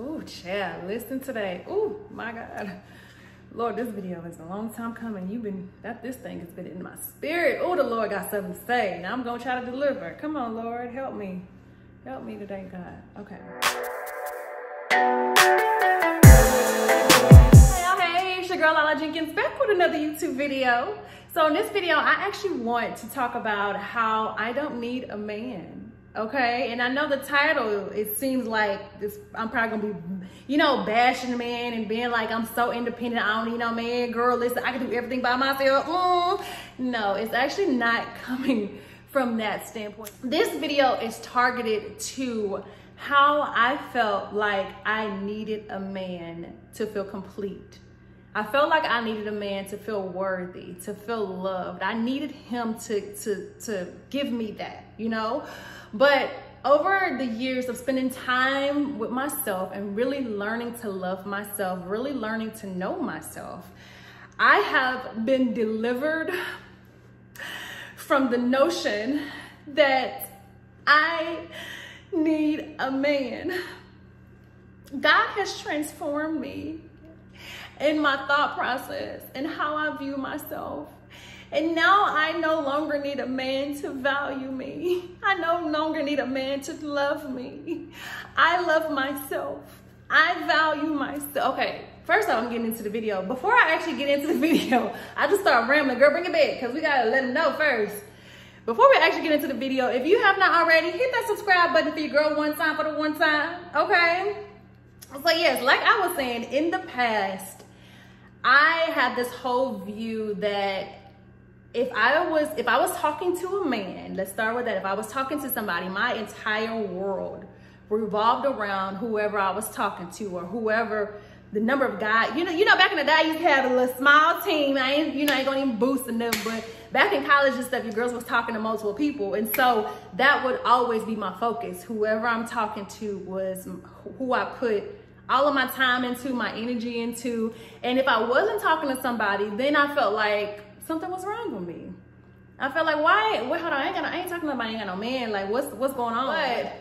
Oh, child, listen today. Oh, my God. Lord, this video is a long time coming. You've been, that this thing has been in my spirit. Oh, the Lord got something to say. Now I'm going to try to deliver. Come on, Lord, help me. Help me today, God. Okay. Hey, it's your girl Lala Jenkins back with another YouTube video. So in this video, I actually want to talk about how I don't need a man okay and i know the title it seems like this i'm probably gonna be you know bashing the man and being like i'm so independent i don't need no man girl listen i can do everything by myself. Mm. no it's actually not coming from that standpoint. This video is targeted to how i felt like i needed a man to feel complete I felt like I needed a man to feel worthy, to feel loved. I needed him to to to give me that, you know? But over the years of spending time with myself and really learning to love myself, really learning to know myself, I have been delivered from the notion that I need a man. God has transformed me in my thought process and how I view myself. And now I no longer need a man to value me. I no longer need a man to love me. I love myself. I value myself. Okay, first off, I'm getting into the video. Before I actually get into the video, I just start rambling. Girl, bring it back because we got to let them know first. Before we actually get into the video, if you have not already, hit that subscribe button for your girl one time for the one time, okay? So yes, like I was saying, in the past, I had this whole view that if I was if I was talking to a man, let's start with that. If I was talking to somebody, my entire world revolved around whoever I was talking to or whoever the number of guys. You know, you know, back in the day, I used to have a little small team. I ain't, you know, I ain't gonna even boost them, but back in college and stuff, your girls was talking to multiple people, and so that would always be my focus. Whoever I'm talking to was who I put all of my time into, my energy into. And if I wasn't talking to somebody, then I felt like something was wrong with me. I felt like, why? Wait, hold on, I ain't, got no, I ain't talking about I ain't got no man. Like, what's what's going on? But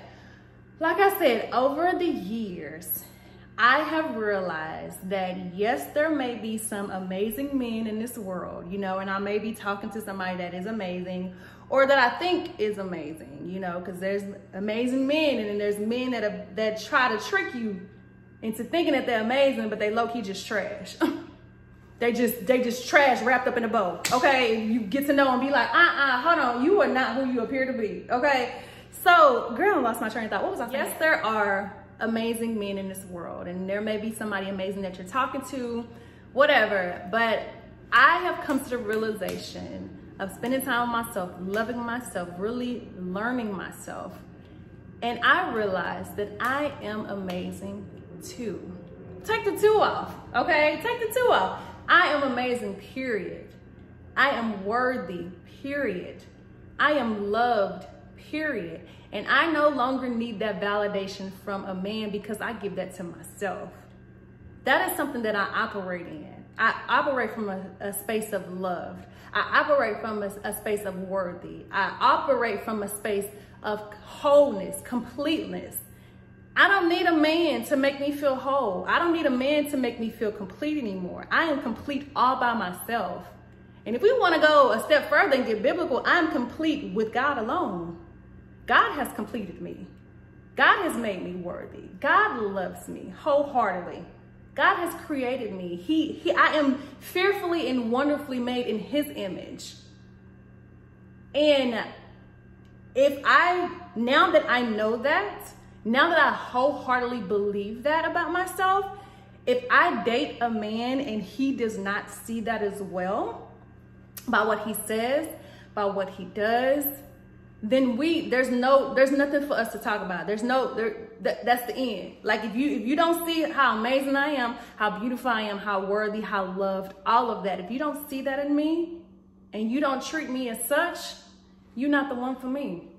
like I said, over the years, I have realized that yes, there may be some amazing men in this world, you know, and I may be talking to somebody that is amazing or that I think is amazing, you know, because there's amazing men and then there's men that are, that try to trick you into thinking that they're amazing, but they low key just trash. they just they just trash wrapped up in a bow. Okay, you get to know and be like, uh uh, hold on, you are not who you appear to be. Okay, so girl, I lost my train of thought. What was I saying? Yes, there are amazing men in this world, and there may be somebody amazing that you're talking to, whatever. But I have come to the realization of spending time with myself, loving myself, really learning myself. And I realized that I am amazing two. Take the two off, okay? Take the two off. I am amazing, period. I am worthy, period. I am loved, period. And I no longer need that validation from a man because I give that to myself. That is something that I operate in. I operate from a, a space of love. I operate from a, a space of worthy. I operate from a space of wholeness, completeness. I don't need a man to make me feel whole. I don't need a man to make me feel complete anymore. I am complete all by myself. And if we want to go a step further and get biblical, I'm complete with God alone. God has completed me. God has made me worthy. God loves me wholeheartedly. God has created me. He, he I am fearfully and wonderfully made in his image. And if I now that I know that, now that I wholeheartedly believe that about myself, if I date a man and he does not see that as well, by what he says, by what he does, then we there's no there's nothing for us to talk about. There's no there that, that's the end. Like if you if you don't see how amazing I am, how beautiful I am, how worthy, how loved, all of that. If you don't see that in me and you don't treat me as such, you're not the one for me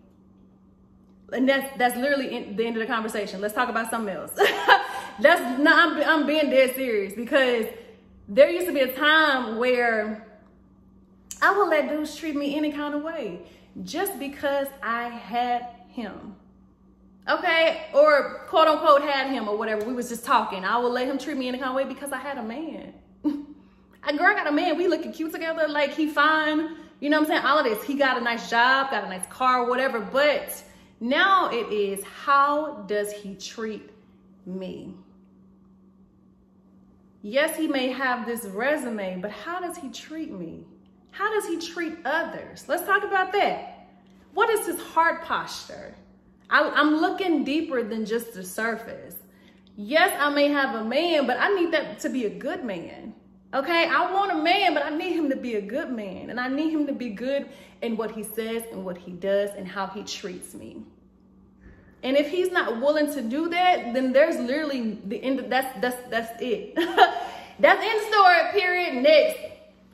and that's that's literally the end of the conversation. Let's talk about something else. that's not. I'm, I'm being dead serious because there used to be a time where I would let dudes treat me any kind of way just because I had him. okay, or quote unquote had him or whatever. We was just talking. I would let him treat me any kind of way because I had a man. a girl got a man. We looking cute together. Like he fine. You know what I'm saying? All of this. He got a nice job, got a nice car, whatever. But now it is how does he treat me? Yes, he may have this resume, but how does he treat me? How does he treat others? Let's talk about that. What is his heart posture? I, am looking deeper than just the surface. Yes, I may have a man, but I need that to be a good man. Okay, I want a man, but I need him to be a good man. And I need him to be good in what he says and what he does and how he treats me. And if he's not willing to do that, then there's literally the end. Of, that's that's that's it. that's end story. Period. Next,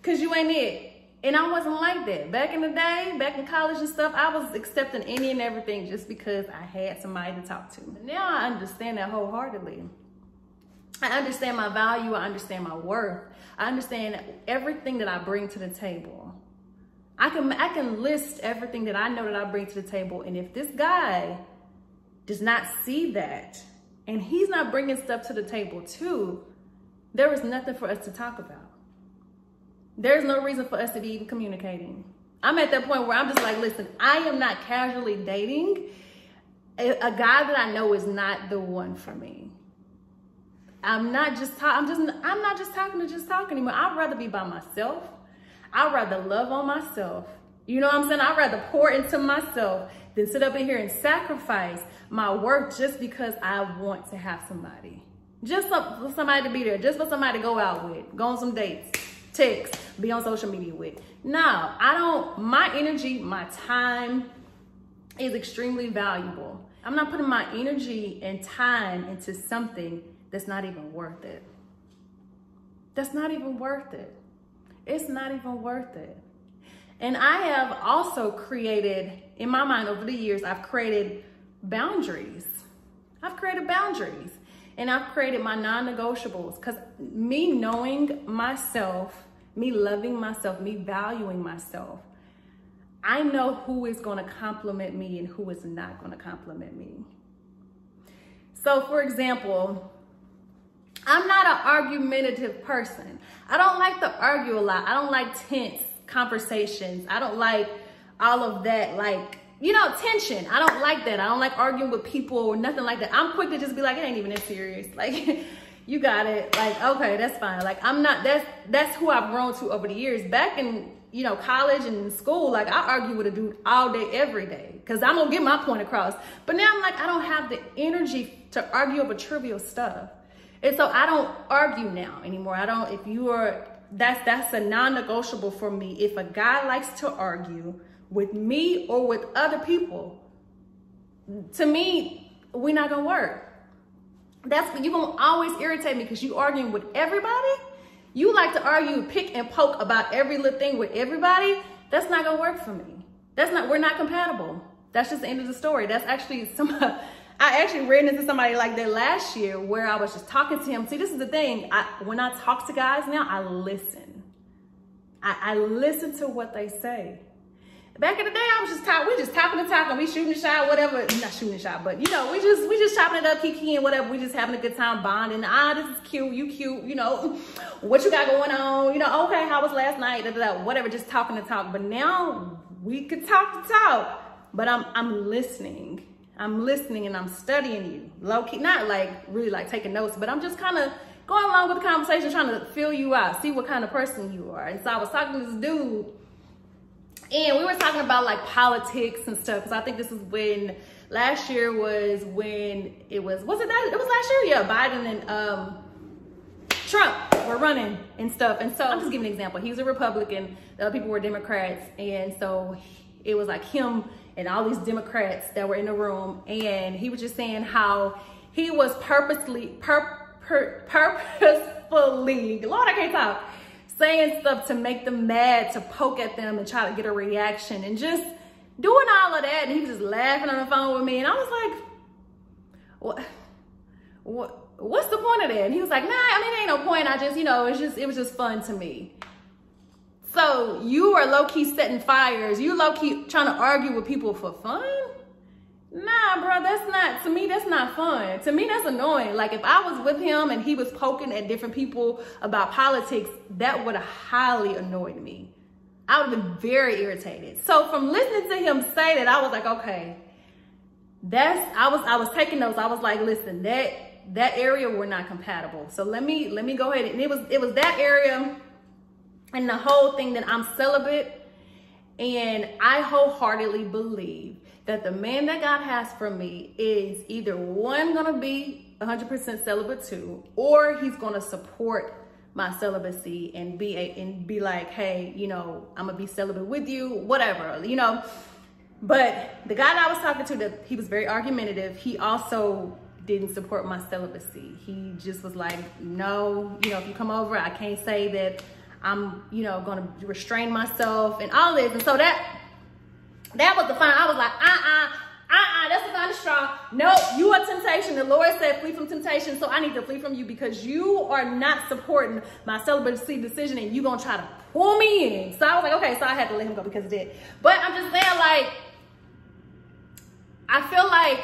cause you ain't it. And I wasn't like that. Back in the day, back in college and stuff, I was accepting any and everything just because I had somebody to talk to. Now I understand that wholeheartedly. I understand my value. I understand my worth. I understand everything that I bring to the table. I can I can list everything that I know that I bring to the table. And if this guy does not see that and he's not bringing stuff to the table too, there is nothing for us to talk about. There's no reason for us to be even communicating. I'm at that point where I'm just like, listen, I am not casually dating a, a guy that I know is not the one for me. I'm not just talking, I'm just, I'm not just talking to just talk anymore. I'd rather be by myself. I'd rather love on myself. You know what I'm saying? I'd rather pour into myself than sit up in here and sacrifice my work just because I want to have somebody. Just for somebody to be there, just for somebody to go out with, go on some dates, text, be on social media with. No, I don't, my energy, my time is extremely valuable. I'm not putting my energy and time into something that's not even worth it. That's not even worth it. It's not even worth it. And I have also created, in my mind over the years, I've created boundaries. I've created boundaries and I've created my non negotiables because me knowing myself, me loving myself, me valuing myself, I know who is going to complement me and who is not going to complement me. So, for example, I'm not an argumentative person. I don't like to argue a lot. I don't like tense conversations. I don't like all of that, like, you know, tension. I don't like that. I don't like arguing with people or nothing like that. I'm quick to just be like, it ain't even that serious. Like, you got it. Like, okay, that's fine. Like, I'm not, that's, that's who I've grown to over the years. Back in, you know, college and school, like, I argue with a dude all day, every day, because I'm to get my point across. But now I'm like, I don't have the energy to argue over trivial stuff. And so I don't argue now anymore. I don't, if you are that's that's a non-negotiable for me. If a guy likes to argue with me or with other people, to me, we're not gonna work. That's you're gonna always irritate me because you arguing with everybody. You like to argue, pick and poke about every little thing with everybody. That's not gonna work for me. That's not. We're not compatible. That's just the end of the story. That's actually some. I actually ran into somebody like that last year where I was just talking to him. See, this is the thing. I, when I talk to guys now, I listen. I, I listen to what they say. Back in the day, I was just talking. We just talking and talking. We shooting a shot, whatever. Not shooting a shot, but you know, we just we just chopping it up, kicking whatever. We just having a good time, bonding. Ah, this is cute. You cute. You know, what you got going on? You know, okay, how was last night? Da, da, da, whatever. Just talking to talk. But now we could talk to talk. But I'm I'm listening I'm listening and I'm studying you. Low key, not like really like taking notes, but I'm just kind of going along with the conversation, trying to fill you out, see what kind of person you are. And so I was talking to this dude, and we were talking about like politics and stuff, because I think this is when last year was when it was, was it that? It was last year, yeah, Biden and um, Trump were running and stuff. And so I'm just giving an example. He was a Republican, the other people were Democrats, and so it was like him and all these Democrats that were in the room. And he was just saying how he was purposely, pur pur purposefully, Lord, I can't talk, saying stuff to make them mad, to poke at them and try to get a reaction and just doing all of that. And he was just laughing on the phone with me. And I was like, what? What? What's the point of that? And he was like, nah, I mean, ain't no point. I just, you know, it's just, it was just fun to me. So you are low key setting fires. You low key trying to argue with people for fun? Uh-uh, bro, that's not, to me, that's not fun. To me, that's annoying. Like if I was with him and he was poking at different people about politics, that would have highly annoyed me. I would have been very irritated. So from listening to him say that, I was like, okay, that's, I was, I was taking notes. I was like, listen, that, that area were not compatible. So let me, let me go ahead. And it was, it was that area and the whole thing that I'm celibate. And I wholeheartedly believe that the man that God has for me is either one gonna be 100% celibate too, or he's gonna support my celibacy and be a, and be like, hey, you know, I'm gonna be celibate with you, whatever, you know. But the guy that I was talking to, that he was very argumentative. He also didn't support my celibacy. He just was like, no, you know, if you come over, I can't say that I'm, you know, gonna restrain myself and all this. And so that that was the final. I was like, uh-uh, uh-uh, that's the final straw. Nope, you are temptation. The Lord said flee from temptation, so I need to flee from you because you are not supporting my celibacy decision and you're gonna try to pull me in. So I was like, okay, so I had to let him go because of that. But I'm just saying, like, I feel like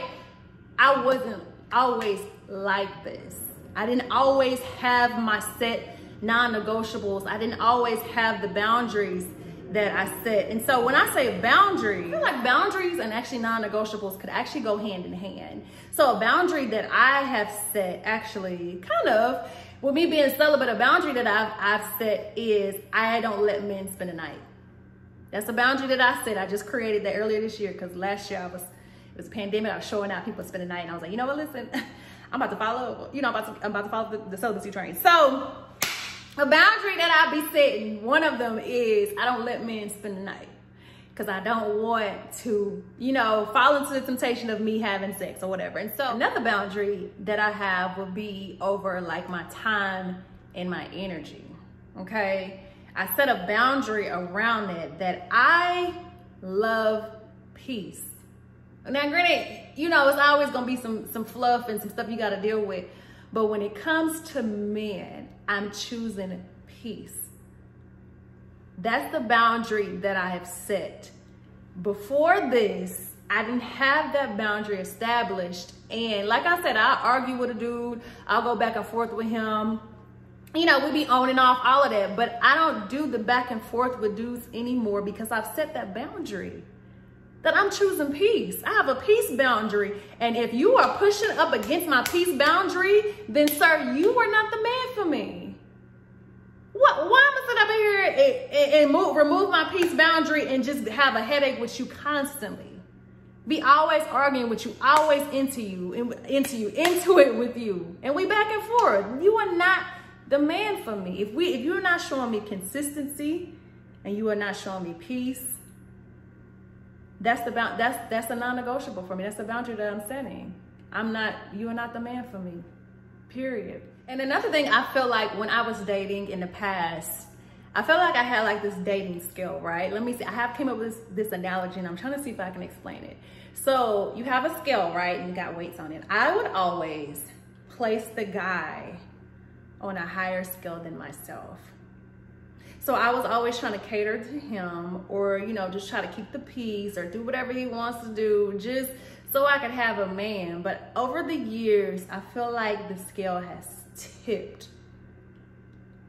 I wasn't always like this. I didn't always have my set non-negotiables. I didn't always have the boundaries that I set. And so when I say boundaries, I like boundaries and actually non-negotiables could actually go hand in hand. So a boundary that I have set actually kind of, with me being celibate, a boundary that I've, I've set is I don't let men spend the night. That's a boundary that I set. I just created that earlier this year because last year I was, it was a pandemic. I was showing out people spend the night and I was like, you know what, listen, I'm about to follow, you know, I'm about to, I'm about to follow the, the celibacy train. So a boundary that I be setting, one of them is I don't let men spend the night because I don't want to, you know, fall into the temptation of me having sex or whatever. And so another boundary that I have would be over like my time and my energy, okay? I set a boundary around it that I love peace. Now, granted, you know, it's always gonna be some some fluff and some stuff you gotta deal with, but when it comes to men, I'm choosing peace. That's the boundary that I have set. Before this, I didn't have that boundary established. And like I said, I argue with a dude. I'll go back and forth with him. You know, we be on and off, all of that. But I don't do the back and forth with dudes anymore because I've set that boundary that I'm choosing peace. I have a peace boundary. And if you are pushing up against my peace boundary, then sir, you are not the man for me. What, why am I sitting up here and, and, move, remove my peace boundary and just have a headache with you constantly? Be always arguing with you, always into you, into you, into it with you. And we back and forth. You are not the man for me. If we if you're not showing me consistency and you are not showing me peace, that's the bound, that's that's a non-negotiable for me. That's the boundary that I'm setting. I'm not you are not the man for me. Period. And another thing I feel like when I was dating in the past, I felt like I had like this dating skill, right? Let me see. I have came up with this, this analogy and I'm trying to see if I can explain it. So you have a scale, right? And you got weights on it. I would always place the guy on a higher scale than myself. So I was always trying to cater to him or, you know, just try to keep the peace or do whatever he wants to do just so I could have a man. But over the years, I feel like the scale has tipped.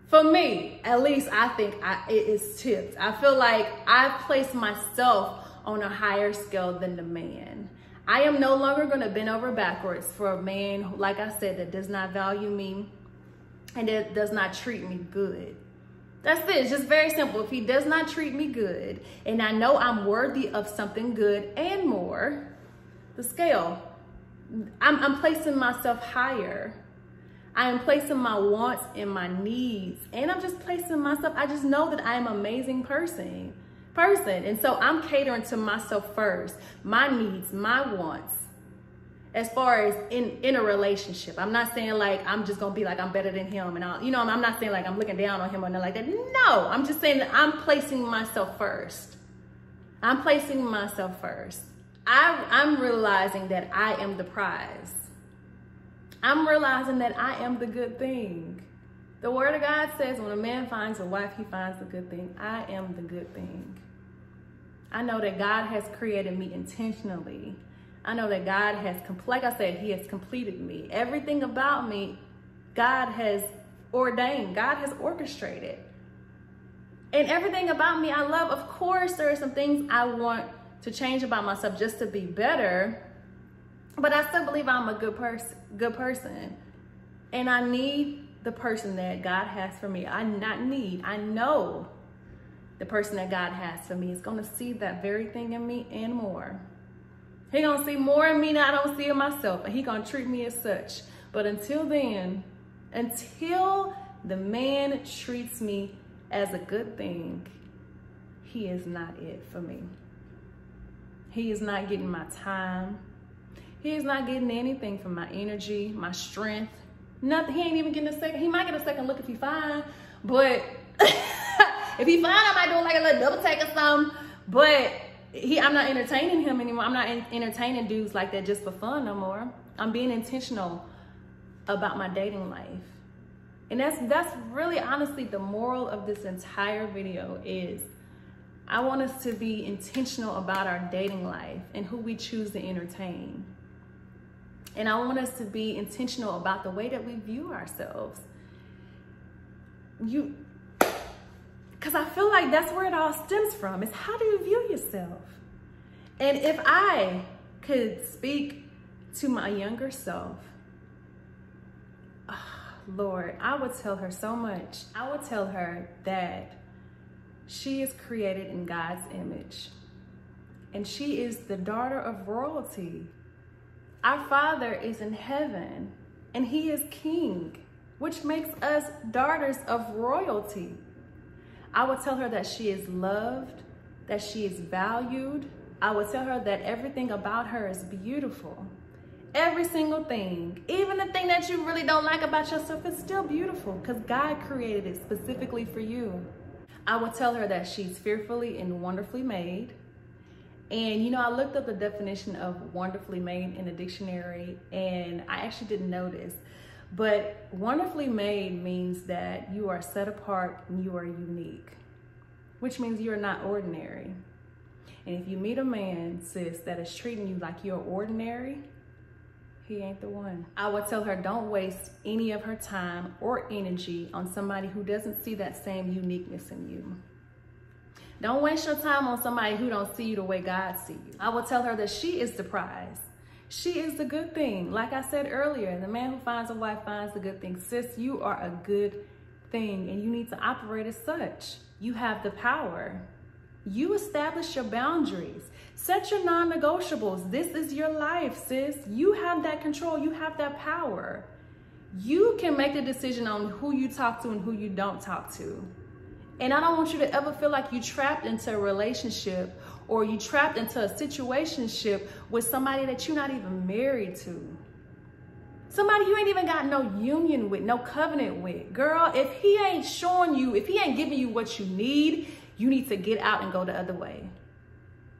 For me, at least I think I, it is tipped. I feel like I've placed myself on a higher scale than the man. I am no longer going to bend over backwards for a man, like I said, that does not value me and that does not treat me good. That's it. It's just very simple. If he does not treat me good and I know I'm worthy of something good and more, the scale, I'm, I'm placing myself higher. I am placing my wants and my needs and I'm just placing myself, I just know that I am an amazing person, person. And so I'm catering to myself first, my needs, my wants, as far as in in a relationship. I'm not saying like I'm just gonna be like I'm better than him and all you know, I'm not saying like I'm looking down on him or nothing like that. No, I'm just saying that I'm placing myself first. I'm placing myself first. I I'm realizing that I am the prize. I'm realizing that I am the good thing. The word of God says when a man finds a wife, he finds the good thing. I am the good thing. I know that God has created me intentionally I know that God has, like I said, He has completed me. Everything about me, God has ordained, God has orchestrated. And everything about me, I love. Of course, there are some things I want to change about myself just to be better. But I still believe I'm a good person, good person. And I need the person that God has for me. I not need, I know the person that God has for me is going to see that very thing in me and more. He to see more in me than I don't see in myself. And he to treat me as such. But until then, until the man treats me as a good thing, he is not it for me. He is not getting my time. He is not getting anything from my energy, my strength. Nothing. He ain't even getting a second. He might get a second look if he fine, but if he fine, I might do like a little double take or something. But he, I'm not entertaining him anymore. I'm not entertaining dudes like that just for fun no more. I'm being intentional about my dating life. And that's that's really honestly the moral of this entire video is I want us to be intentional about our dating life and who we choose to entertain. And I want us to be intentional about the way that we view ourselves. You because I feel like that's where it all stems from is how do you view yourself? And if I could speak to my younger self, ah, Lord, I would tell her so much. I would tell her that she is created in God's image and she is the daughter of royalty. Our Father is in heaven and he is king, which makes us daughters of royalty. I would tell her that she is loved, that she is valued. I would tell her that everything about her is beautiful. Every single thing, even the thing that you really don't like about yourself, is still beautiful because God created it specifically for you. I would tell her that she's fearfully and wonderfully made. And you know, I looked up the definition of wonderfully made in a dictionary and I actually didn't notice. But wonderfully made means that you are set apart and you are unique, which means you're not ordinary. And if you meet a man, sis, that is treating you like you're ordinary, he ain't the one. I would tell her don't waste any of her time or energy on somebody who doesn't see that same uniqueness in you. Don't waste your time on somebody who don't see you the way God sees you. I will tell her that she is the prize. She is the good thing. Like I said earlier, the man who finds a wife finds the good thing. Sis, you are a good thing and you need to operate as such. You have the power. You establish your boundaries. Set your non negotiables. This is your life, sis. You have that control, you have that power. You can make the decision on who you talk to and who you don't talk to. And I don't want you to ever feel like you're trapped into a relationship or you trapped into a situationship with somebody that you're not even married to. Somebody you ain't even got no union with, no covenant with. Girl, if he ain't showing you, if he ain't giving you what you need, you need to get out and go the other way.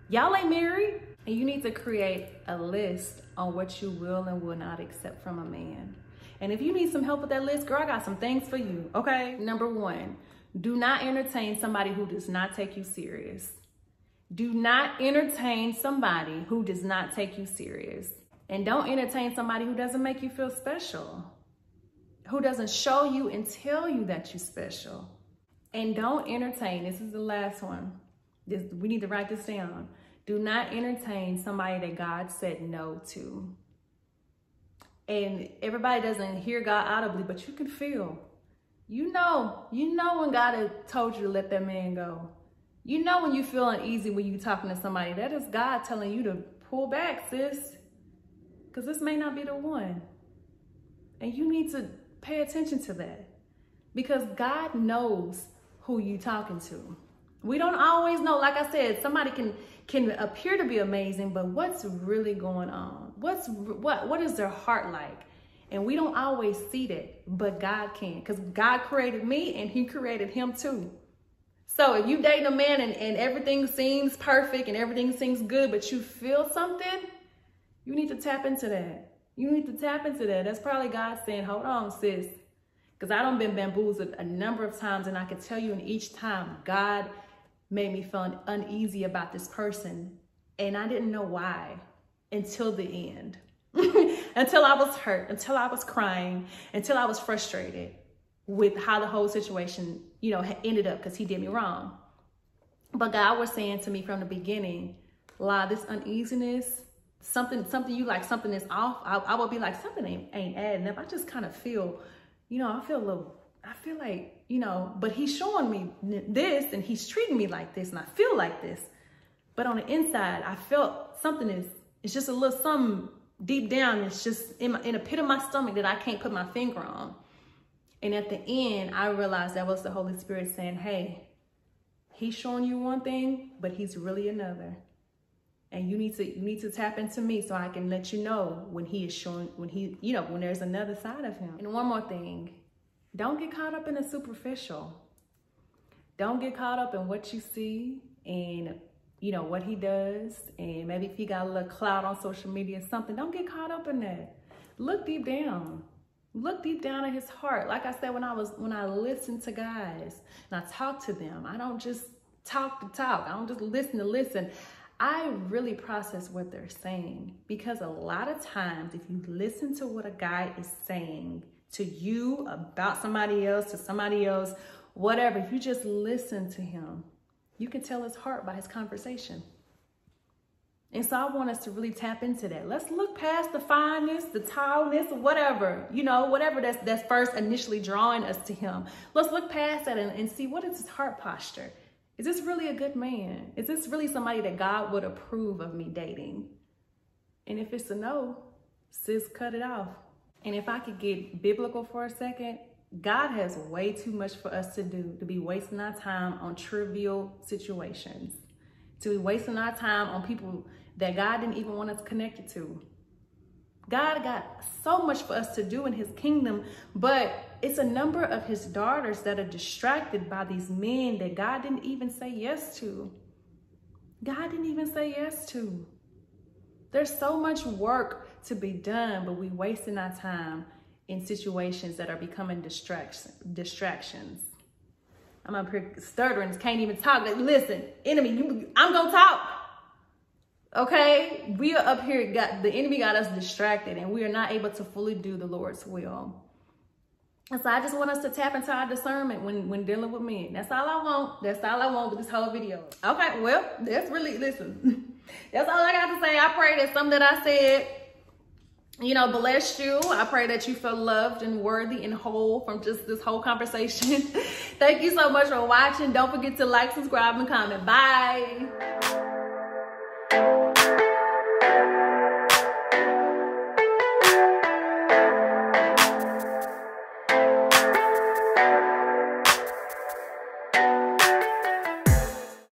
Y'all ain't married, and you need to create a list on what you will and will not accept from a man. And if you need some help with that list, girl, I got some things for you, okay? Number one, do not entertain somebody who does not take you serious. Do not entertain somebody who does not take you serious. And don't entertain somebody who doesn't make you feel special, who doesn't show you and tell you that you're special. And don't entertain, this is the last one. This, we need to write this down. Do not entertain somebody that God said no to. And everybody doesn't hear God audibly, but you can feel. You know, you know when God told you to let that man go. You know when you feel uneasy when you talking to somebody. That is God telling you to pull back, sis. Because this may not be the one. And you need to pay attention to that. Because God knows who you talking to. We don't always know. Like I said, somebody can can appear to be amazing, but what's really going on? What's what what is their heart like? And we don't always see that, but God can. Because God created me and he created him too. So if you date a man and, and everything seems perfect and everything seems good, but you feel something, you need to tap into that. You need to tap into that. That's probably God saying, hold on, sis. Because I don't been bamboozled a number of times, and I can tell you in each time, God made me feel uneasy about this person, and I didn't know why. until the end. until I was hurt, until I was crying, until I was frustrated with how the whole situation, you know, ended up because he did me wrong. But God was saying to me from the beginning, La, this uneasiness, something, something you like, something is off. I, I would be like, something ain't, ain't adding up. I just kind of feel, you know, I feel a little, I feel like, you know, but he's showing me this and he's treating me like this and I feel like this. But on the inside, I felt something is, it's just a little something deep down. It's just in, my, in a pit of my stomach that I can't put my finger on. And at the end, I realized that was the Holy Spirit saying, hey, he's showing you one thing, but he's really another. And you need to you need to tap into me so I can let you know when he is showing when he, you know, when there's another side of him. And one more thing, don't get caught up in the superficial. Don't get caught up in what you see and you know what he does. And maybe if he got a little clout on social media or something, don't get caught up in that. Look deep down. Look deep down in his heart. Like i said when i was when i listen to guys and i talk to them i don't just talk to talk. I don't just listen to listen. I really process what they're saying because a lot of times if you listen to what a guy is saying to you about somebody else to somebody else whatever if you just listen to him you can tell his heart by his conversation and so I want us to really tap into that. Let's look past the fineness, the tallness, whatever, you know, whatever that's, that's first initially drawing us to him. Let's look past that and, and see what is his heart posture. Is this really a good man? Is this really somebody that God would approve of me dating? And if it's a no, sis, cut it off. And if I could get biblical for a second, God has way too much for us to do to be wasting our time on trivial situations, to be wasting our time on people that God didn't even want us connected to. God got so much for us to do in his kingdom, but it's a number of his daughters that are distracted by these men that God didn't even say yes to. God didn't even say yes to. There's so much work to be done, but we wasting our time in situations that are becoming distraction, distractions. I'm up here stuttering, can't even talk. Listen, enemy, you, I'm gonna talk. Okay, we are up here, got the enemy got us distracted and we are not able to fully do the Lord's will. And so I just want us to tap into our discernment when, when dealing with men. That's all I want. That's all I want with this whole video. Okay, well, that's really, listen, that's all I got to say. I pray that something that I said, you know, blessed you. I pray that you feel loved and worthy and whole from just this whole conversation. Thank you so much for watching. Don't forget to like, subscribe, and comment. Bye.